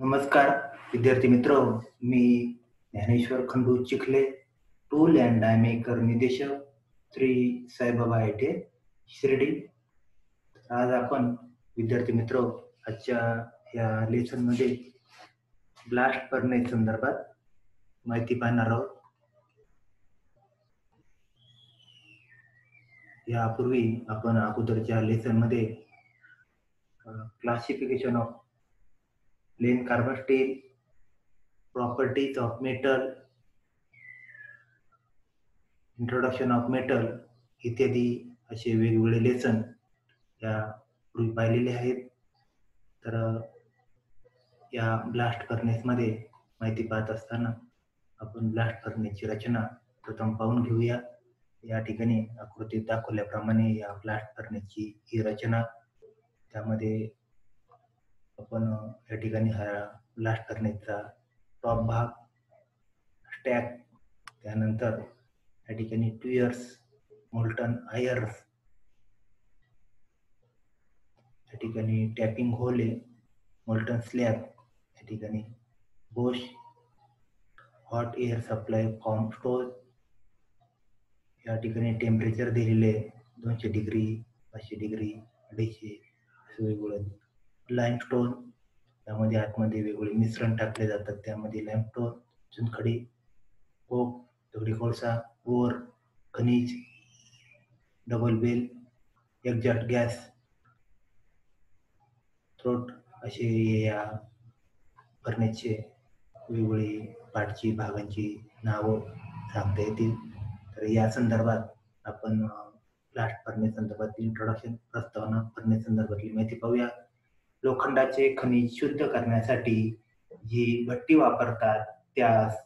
नमस्कार विद्यार्थी मित्र मी Dnyaneshwar Khandu Chikhale tool and die maker निदेशक श्री साईबाबा येथे शिर्डी. आज आपण विद्यार्थी मित्र आजच्या या लेसनमध्ये ब्लास्ट करणे संदर्भात माहिती पाहणार आहोत. यापूर्वी आपण अगोदरच्या लेसनमध्ये classification of plain carbon steel properties of metal introduction of metal इत्यादी असे वेगवेगळे लेसन या पूर्वी पाहिलेले आहेत. तर या ब्लास्ट फर्नेसमध्ये माहिती पाहत असताना आपण ब्लास्ट फर्नेसची रचना प्रथम पाहून घेऊया. या ठिकाणी आकृतीत दाखवल्याप्रमाणे या ब्लास्ट फर्नेसची ही रचना त्यामध्ये आपण या ठिकाणी हा ब्लास्ट करण्याचा टॉप भाग स्टॅक त्यानंतर या ठिकाणी टू इयर्स मोल्टन आयर्स या ठिकाणी टॅपिंग होले मोल्टन स्लॅब या ठिकाणी bosh hot air supply from stove या ठिकाणी टेम्परेचर दिलेले दोनशे डिग्री पाचशे डिग्री अडीचशे असं वेगवेगळं. लाईमस्टोन त्यामध्ये आतमध्ये वेगवेगळे मिश्रण टाकले जातात. त्यामध्ये लॅम्पटोन चुनखडी कोक दगडी कोळसा ओर खनिज double bell exhaust gas throat असे या फर्नेसचे वेगवेगळी पाठची भागांची नावं सांगता येतील. तर या संदर्भात आपण लास्ट फर्नेस संदर्भातील इंट्रोडक्शन प्रस्तावना फर्नेस संदर्भातली माहिती पाहूया. लोखंडाचे खनिज शुद्ध करण्यासाठी जी भट्टी वापरतात त्यास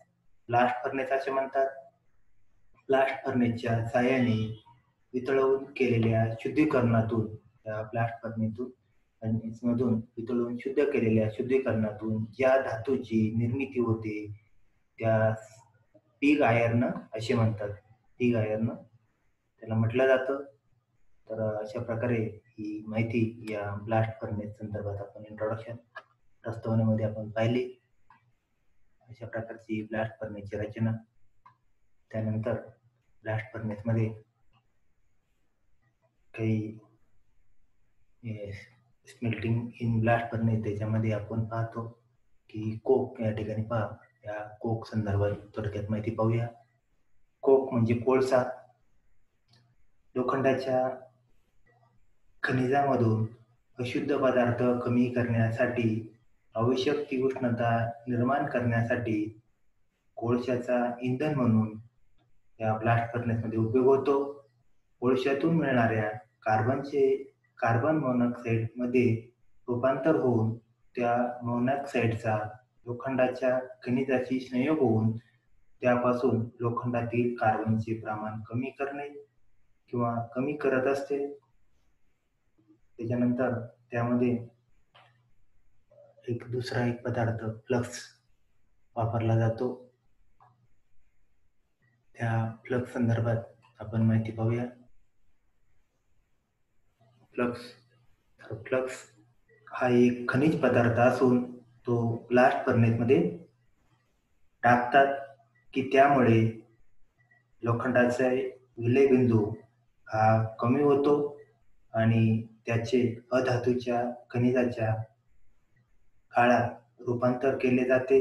ब्लास्ट फर्नेस असे म्हणतात. ब्लास्ट फर्नेसच्या साह्याने वितळवून केलेल्या शुद्धीकरणातून त्या ब्लास्ट फर्नेसतून मधून वितळून शुद्ध केलेल्या शुद्धीकरणातून ज्या धातूची निर्मिती होते त्यास पीग आयर्न असे म्हणतात. पीग आयर्न त्याला म्हटलं जातं. तर अशा प्रकारे ही माहिती या ब्लास्ट फर्नेस संदर्भात आपण इंट्रोडक्शन प्रस्तावनेमध्ये आपण पाहिली. अशा प्रकारची ब्लास्ट फर्नेसची रचना. त्यानंतर ब्लास्ट फर्नेसमध्ये काही स्मेल्टिंग इन ब्लास्ट फर्नेस त्याच्यामध्ये आपण पाहतो की कोक या ठिकाणी पहा. या कोक संदर्भात थोडक्यात माहिती पाहूया. कोक म्हणजे कोळसा. लोखंडाच्या खनिजामधून अशुद्ध पदार्थ कमी करण्यासाठी आवश्यक ती उष्णता निर्माण करण्यासाठी कोळशाचा इंधन म्हणून या ब्लास्ट फर्नेसमध्ये उपयोग होतो. कोळशातून मिळणाऱ्या कार्बनचे कार्बन मोनॉक्साईडमध्ये रूपांतर होऊन त्या मोनॉक्साईडचा लोखंडाच्या खनिजाशी संयोग होऊन त्यापासून लोखंडातील कार्बनचे प्रमाण कमी करणे किंवा कमी करत असते. त्याच्यानंतर त्यामध्ये एक दुसरा एक पदार्थ फ्लक्स वापरला जातो. त्या फ्लक्स संदर्भात आपण माहिती पाहूया. फ्लक्स तर फ्लक्स हा एक खनिज पदार्थ असून तो ब्लास्ट फर्नेसमध्ये टाकतात की त्यामुळे लोखंडाचा विलयबिंदू हा कमी होतो आणि त्याचे अधातूच्या खनिजाच्या काळात रूपांतर केले जाते.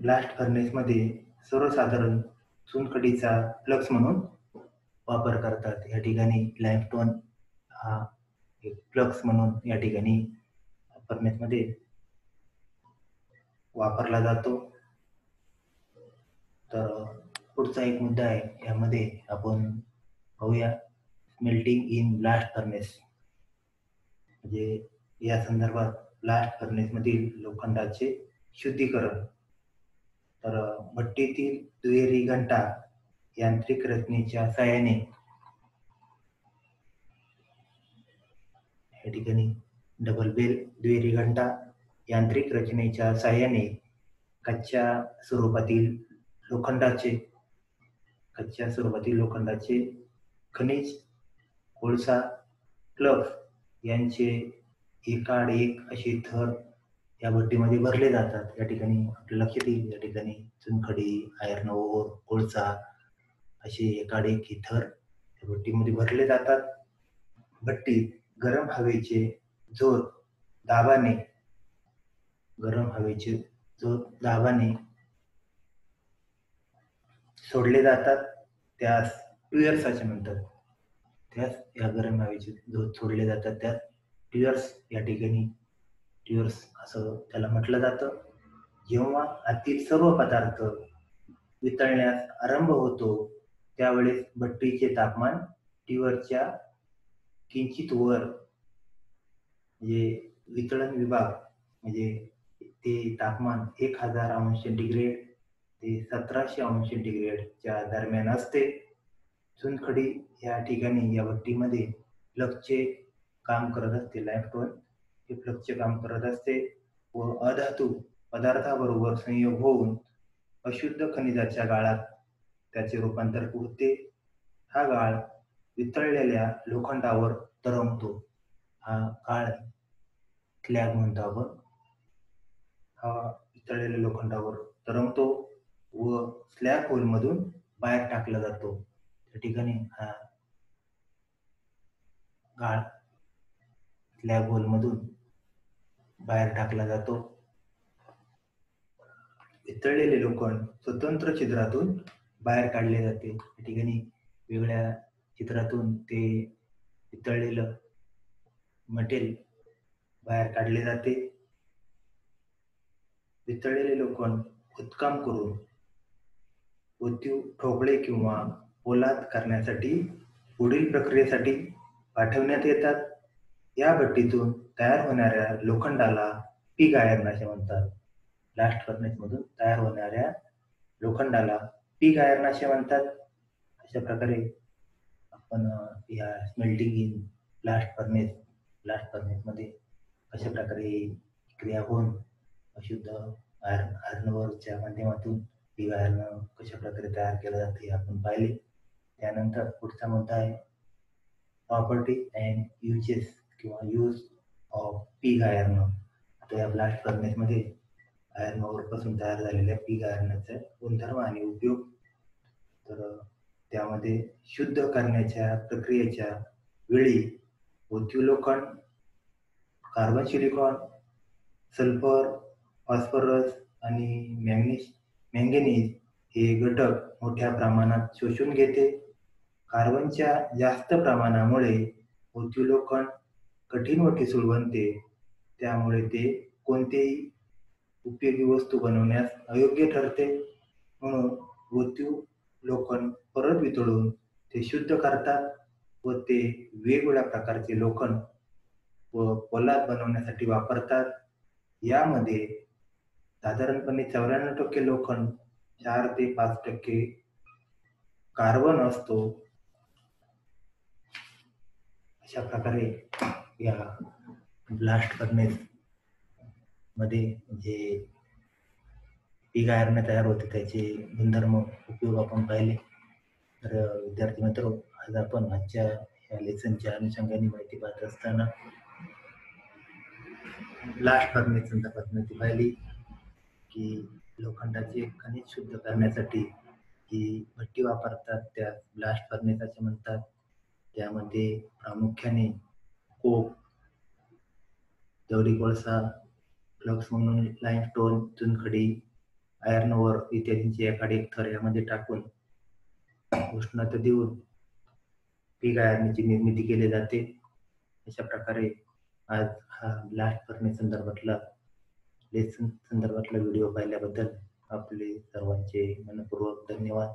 ब्लास्ट फर्नेसमध्ये सर्वसाधारण चुनखडीचा फ्लक्स म्हणून वापर करतात. या ठिकाणी लाईमस्टोन हा एक फ्लक्स म्हणून या ठिकाणी फर्नेसमध्ये वापरला जातो. तर पुढचा एक मुद्दा आहे यामध्ये आपण पाहूया. Melting in blast furnace. म्हणजे या संदर्भात ब्लास्ट फर्नेसमधील लोखंडाचे शुद्धीकरण. तर भट्टीतील दुहेरी घंटा यांत्रिक रचनेच्या सहाय्याने या ठिकाणी डबल बेल दुहेरी घंटा यांत्रिक रचनेच्या सहाय्याने कच्च्या स्वरूपातील लोखंडाचे कच्च्या स्वरूपातील लोखंडाचे खनिज कोळसा क्लब यांचे एकाड एक असे थर या भट्टीमध्ये भरले जातात. या ठिकाणी आपल्या लक्षात येईल या ठिकाणी चुनखडी आयर्न ओर कोळसा असे एकाडेक थर या भट्टीमध्ये भरले जातात. भट्टीत गरम हवेचे जोर दाबाने गरम हवेचे जोर दाबाने सोडले जातात. त्यास ट्युअर्स असे म्हणतात. त्यास या गरम हवेचे जो सोडले जातात त्यास ट्युअर्स या ठिकाणी ट्युअर्स असं त्याला म्हटलं जातं. जेव्हा आतील सर्व पदार्थ वितळण्यास आरंभ होतो त्यावेळेस भट्टीचे तापमान ट्युअरच्या किंचित वर म्हणजे वितळण विभाग म्हणजे ते तापमान एक हजार अंश सेंटीग्रेड ते सतराशे अंश सेंटीग्रेडच्या दरम्यान असते. चुनखडी या ठिकाणी या भट्टीमध्ये प्लगचे काम करत असते. लाईफटोन हे प्लगचे काम करत असते व अधातू पदार्थाबरोबर संयोग होऊन अशुद्ध खनिजाच्या गाळात त्याचे रूपांतर होते हा गाळ वितळलेल्या लोखंडावर तरंगतो. हा काळ स्लॅग म्हणतो आपण हा वितळलेल्या लोखंडावर तरंगतो व स्लॅग होलमधून बाहेर टाकला जातो. त्या ठिकाणी हा गाळ स्लॅग होलमधून बाहेर टाकला जातो. वितळलेले लोखंड स्वतंत्र छिद्रातून बाहेर काढले जाते. या ठिकाणी वेगळ्या चित्रातून ते वितळलेलं मटेरियल बाहेर काढले जाते. वितळलेले लोखंड खोदकाम करून उद्योग ठोकळे किंवा पोलाद करण्यासाठी पुढील प्रक्रियेसाठी पाठवण्यात येतात. या भट्टीतून तयार होणाऱ्या लोखंडाला पीक आयर्न असे म्हणतात. ब्लास्ट फर्नेसमधून तयार होणाऱ्या लोखंडाला पीक आयर्न असे म्हणतात. अशा प्रकारे आपण या smelting in blast furnace blast फर्नेसमध्ये अशा प्रकारे क्रिया होऊन अशुद्ध आयर्न आयर्नवरच्या माध्यमातून पीक आयर्न कशा प्रकारे तयार केलं जाते आपण पाहिले. त्यानंतर पुढचा मुद्दा आहे प्रॉपर्टी अँड युजेस किंवा यूज ऑफ पीक आयर्न आता या ब्लास्ट फर्नेसमध्ये आयर्न ओरपासून तयार झालेल्या पीक आयर्नचा गुणधर्म आणि उपयोग. तर त्यामध्ये शुद्ध करण्याच्या प्रक्रियेच्या वेळी उद्युलोकन कार्बन सिलिकॉन सल्फर फॉस्फरस आणि मॅग्नीस मॅंगेनीज हे घटक मोठ्या प्रमाणात शोषून घेते. कार्बनच्या जास्त प्रमाणामुळे उद्युलोखंड कठीण व ठिसूळ बनते. त्यामुळे ते कोणतेही उपयोगी वस्तू बनवण्यास अयोग्य ठरते. म्हणून मृत्यू लोखंड परत वितळून ते शुद्ध करतात व ते वेगवेगळ्या प्रकारचे लोखंड व पोलाद बनवण्यासाठी वापरतात. यामध्ये साधारणपणे चौऱ्याण्णव टक्के लोखंड चार ते पाच टक्के कार्बन असतो. अशा प्रकारे या ब्लास्ट फर्नेस मध्ये जे पीक आयर्न तयार होते त्याचे गुणधर्म उपयोग आपण पाहिले. तर विद्यार्थी मित्र आज आपण आजच्या या लेसनच्या अनुषंगाने माहिती पाहत असताना ब्लास्ट फर्नेस संदर्भात माहिती पाहिली की लोखंडाचे खनिज शुद्ध करण्यासाठी जी भट्टी वापरतात त्या ब्लास्ट फर्नेस असे म्हणतात. त्यामध्ये प्रामुख्याने कोक दगडी कोळसा फ्लक्स म्हणून लाईमस्टोन चुनखडी आयर्न ओर इत्यादींची एखादी एक थर यामध्ये टाकून उष्णता देऊन पीक आयर्नची निर्मिती केली जाते. अशा प्रकारे आज हा ब्लास्ट फर्नेस संदर्भातला लेसन संदर्भातला व्हिडिओ पाहिल्याबद्दल आपले सर्वांचे मनपूर्वक धन्यवाद.